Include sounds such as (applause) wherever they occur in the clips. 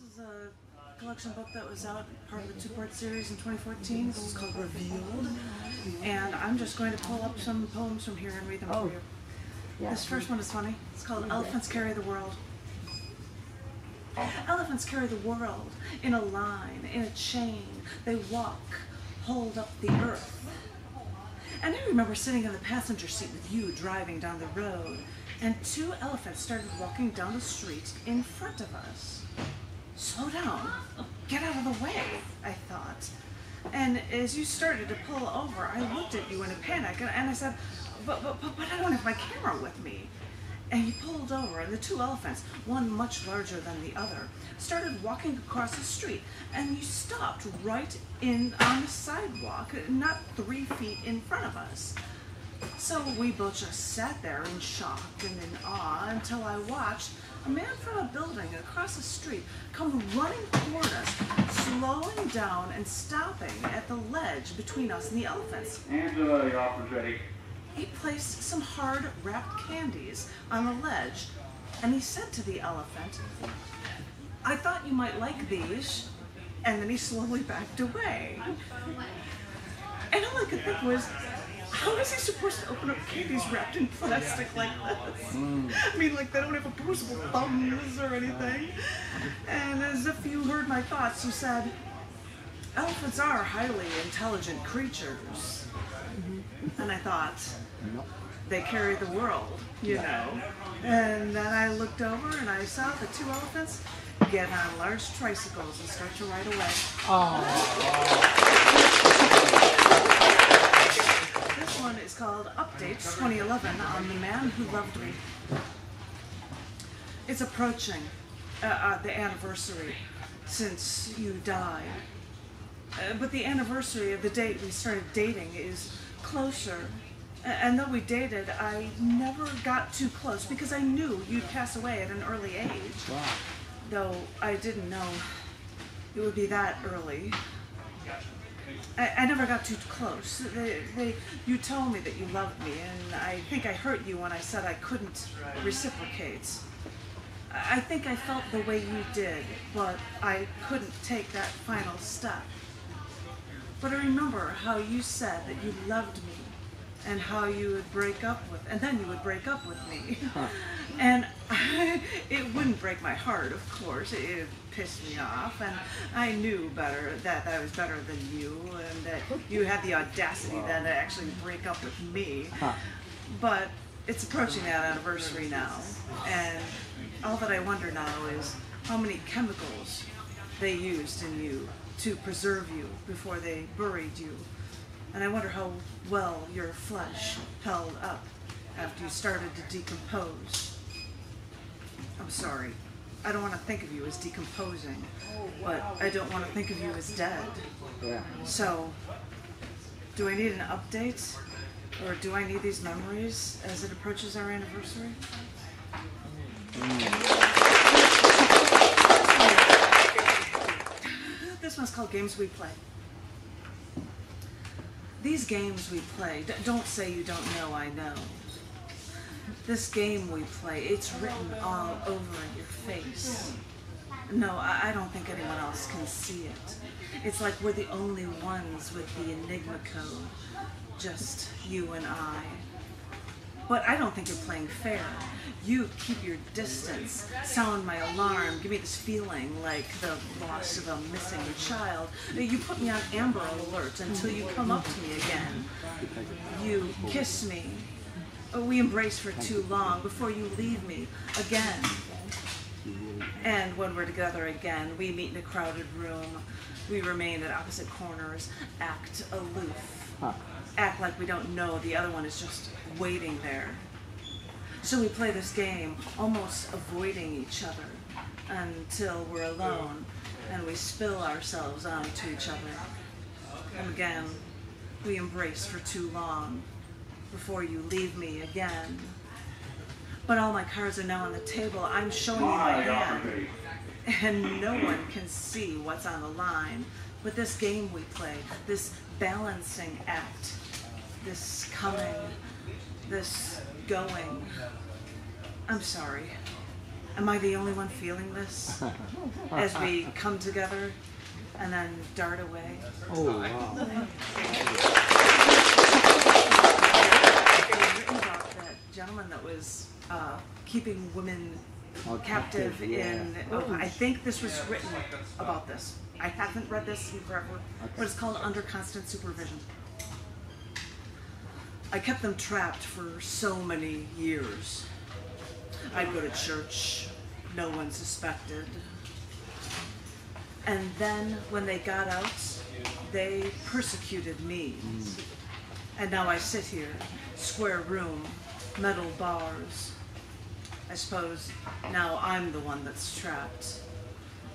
This is a collection book that was out, part of a two-part series in 2014. This is called Revealed, and I'm just going to pull up some poems from here and read them Oh. for you. This first one is funny. It's called Elephants Carry the World. Elephants carry the world in a line, in a chain. They walk, hold up the earth. And I remember sitting in the passenger seat with you driving down the road, and two elephants started walking down the street in front of us. Slow down. Get out of the way, I thought. And as you started to pull over, I looked at you in a panic and, and I said, but, but, but, but I don't have my camera with me. And you pulled over, and the two elephants, one much larger than the other, started walking across the street. And you stopped right in on the sidewalk, not three feet in front of us. So we both just sat there in shock and in awe until I watched a man from a building across the street come running toward us, slowing down and stopping at the ledge between us and the elephants. Angela, the offer's ready. He placed some hard wrapped candies on the ledge and he said to the elephant, I thought you might like these. And then he slowly backed away. And all I could think was, how is he supposed to open up candies wrapped in plastic like this? I mean, like they don't have opposable thumbs or anything. And as if you heard my thoughts, you said, elephants are highly intelligent creatures. And I thought, they carry the world, you know. And then I looked over and I saw the two elephants get on large tricycles and start to ride away. Oh, this one is called Updates 2011 on the Man Who Loved Me. It's approaching uh, uh, the anniversary since you died. Uh, but the anniversary of the date we started dating is closer. And though we dated, I never got too close because I knew you'd pass away at an early age. Though I didn't know it would be that early. I, I never got too close. They, they, you told me that you loved me, and I think I hurt you when I said I couldn't reciprocate. I I think I felt the way you did, but I couldn't take that final step. But I remember how you said that you loved me and how you would break up with, and then you would break up with me. (laughs) And I, (laughs) it wouldn't break my heart, of course. It, it pissed me off, and I knew better that I was better than you, and that you had the audacity then to actually break up with me. But it's approaching that anniversary now, and all that I wonder now is how many chemicals they used in you to preserve you before they buried you. And I wonder how well your flesh held up after you started to decompose. I'm sorry. I don't want to think of you as decomposing, oh, but I don't want to think of you as dead. Yeah. So, do I need an update? Or do I need these memories as it approaches our anniversary? (laughs) This one's called Games We Play. These games we play, don't say you don't know, I know. This game we play, it's written all over your face. No, I, don't think anyone else can see it. It's like we're the only ones with the Enigma code. Just you and I. But I don't think you're playing fair. You keep your distance, sound my alarm, give me this feeling like the loss of a missing child. You put me on Amber Alert until you come up to me again. You kiss me. Oh, We embrace for too long before you leave me again. And when we're together again, we meet in a crowded room. We remain at opposite corners, act aloof, Huh. act like we don't know the other one is just waiting there. So we play this game, almost avoiding each other until we're alone and we spill ourselves onto each other. And again, we embrace for too long before you leave me again. But all my cards are now on the table. I'm showing you my Hi, the offer's hand and no one can see what's on the line. But this game we play, this balancing act, this coming, this going, I'm sorry. Am I the only one feeling this? (laughs) As we come together and then dart away. Oh, wow. Gentleman that was uh, keeping women Oh, captive captive, yeah. in. Oh, I think this was written about this. I haven't read this in forever, but it's called Under Constant Supervision. I kept them trapped for so many years. I'd go to church, no one suspected. And then when they got out, they persecuted me. And now I sit here, square room, metal bars. I suppose now I'm the one that's trapped.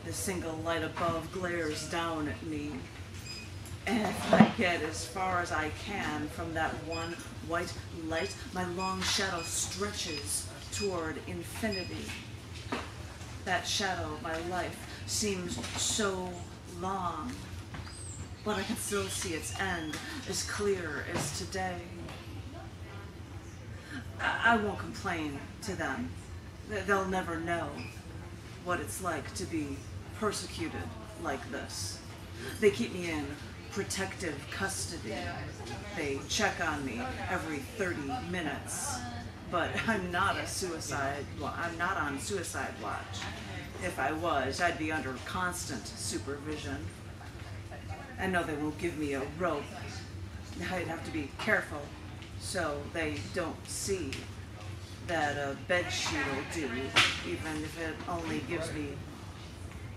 The single light above glares down at me. And if I get as far as I can from that one white light, my long shadow stretches toward infinity. That shadow, my life, seems so long, but I can still see its end as clear as today. I won't complain to them. They- They'll never know what it's like to be persecuted like this. They keep me in protective custody. They check on me every 30 minutes. But I'm not a suicide, well, I'm not on suicide watch. If I was, I'd be under constant supervision. I know they won't give me a rope. I'd have to be careful so they don't see that a bed sheet will do, even if it only gives me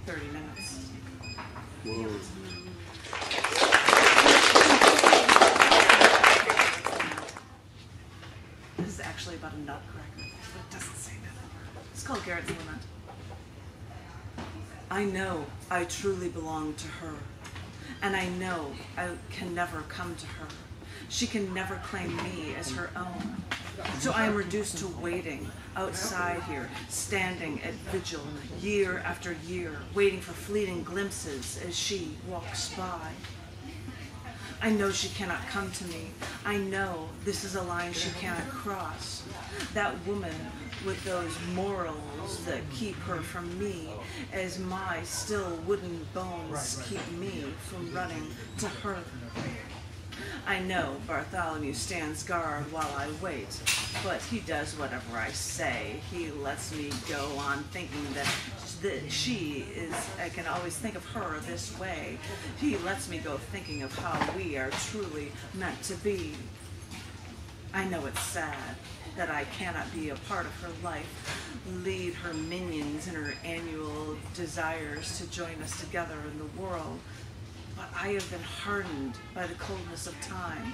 30 minutes. Whoa. This is actually about a nutcracker, but it doesn't say that. It's called Garret's Lament. I know I truly belong to her, and I know I can never come to her. She can never claim me as her own. So I am reduced to waiting outside here, standing at vigil year after year, waiting for fleeting glimpses as she walks by. I know she cannot come to me. I know this is a line she cannot cross. That woman with those morals that keep her from me, as my still wooden bones keep me from running to her. I know Bartholomew stands guard while I wait, but he does whatever I say. He lets me go on thinking that that she is, I can always think of her this way. He lets me go thinking of how we are truly meant to be. I know it's sad that I cannot be a part of her life, lead her minions in her annual desires to join us together in the world. But I have been hardened by the coldness of time,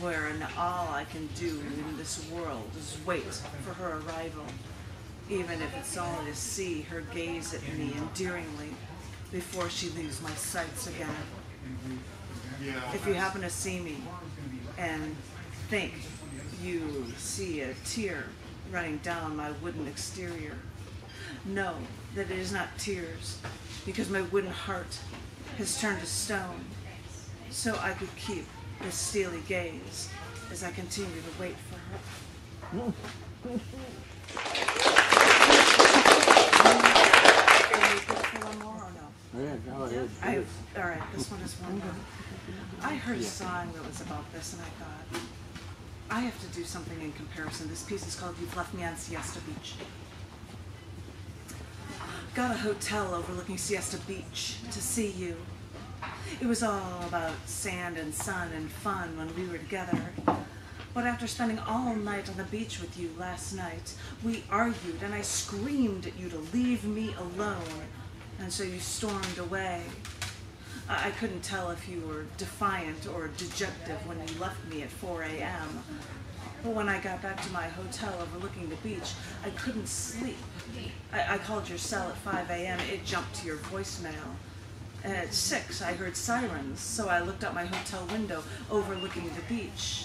wherein all I can do in this world is wait for her arrival, even if it's only to see her gaze at me endearingly before she leaves my sights again. If you happen to see me and think you see a tear running down my wooden exterior, know that it is not tears, because my wooden heart has turned to stone, so I could keep this steely gaze as I continue to wait for her. Can we go for one more or no? Yeah, go ahead. I, all right, this one is one. I heard a song that was about this, and I thought, I have to do something in comparison. This piece is called "You've Left Me on Siesta Beach." Got a hotel overlooking Siesta Beach to see you. It was all about sand and sun and fun when we were together. But after spending all night on the beach with you last night, we argued and I screamed at you to leave me alone. And so you stormed away. I I couldn't tell if you were defiant or dejected when you left me at 4 a.m. But when I got back to my hotel overlooking the beach, I couldn't sleep. I, I called your cell at 5 a.m. It jumped to your voicemail. And at 6, I heard sirens, so I looked out my hotel window overlooking the beach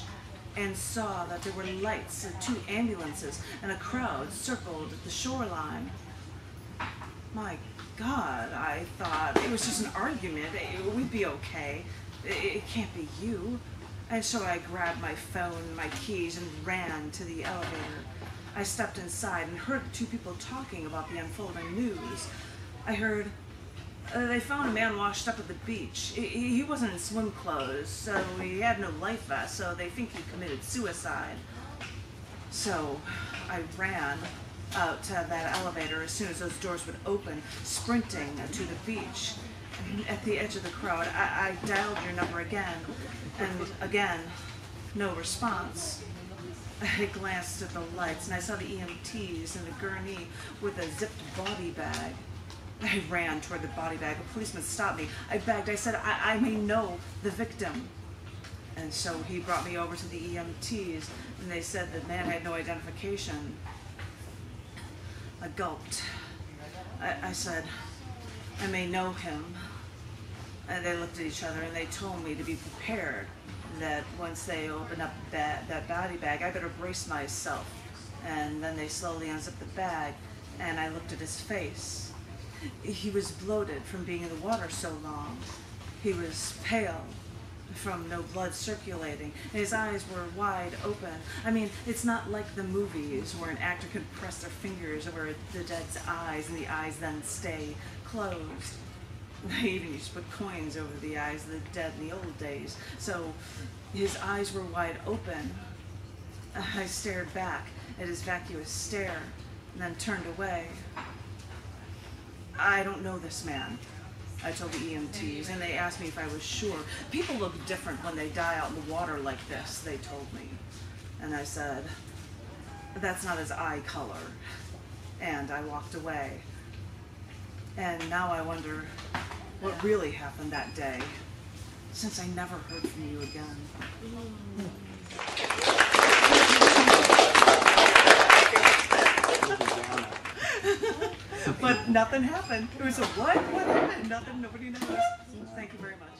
and saw that there were lights of two ambulances and a crowd circled at the shoreline. My God, I thought it was just an argument. It, we'd be okay. It, it can't be you. And so I grabbed my phone, my keys, and ran to the elevator. I stepped inside and heard two people talking about the unfolding news. I heard uh, they found a man washed up at the beach. He, he wasn't in swim clothes, so he had no life vest, so they think he committed suicide. So I ran out to that elevator as soon as those doors would open, sprinting to the beach. At the edge of the crowd, I, I dialed your number again, and again, no response. I glanced at the lights and I saw the EMTs and the gurney with a zipped body bag. I ran toward the body bag. A policeman stopped me. I begged. I said, I, I may know the victim. And so he brought me over to the EMTs, and they said the man had no identification. I gulped. I, I said, I may know him. And they looked at each other and they told me to be prepared that once they open up that, that body bag, I better brace myself. And then they slowly unzipped the bag, and I looked at his face. He was bloated from being in the water so long. He was pale from no blood circulating. And his eyes were wide open. I mean, it's not like the movies where an actor could press their fingers over the dead's eyes and the eyes then stay closed. (laughs) They even used to put coins over the eyes of the dead in the old days. So his eyes were wide open. (sighs) I stared back at his vacuous stare and then turned away. I don't know this man. I told the EMTs, and they asked me if I was sure. People look different when they die out in the water like this, they told me. And I said, that's not his eye color. And I walked away. And now I wonder what really happened that day, since I never heard from you again. Mm. But nothing happened. It was a what? What happened? Nothing. Nobody knows. Thank you very much.